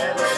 Amen.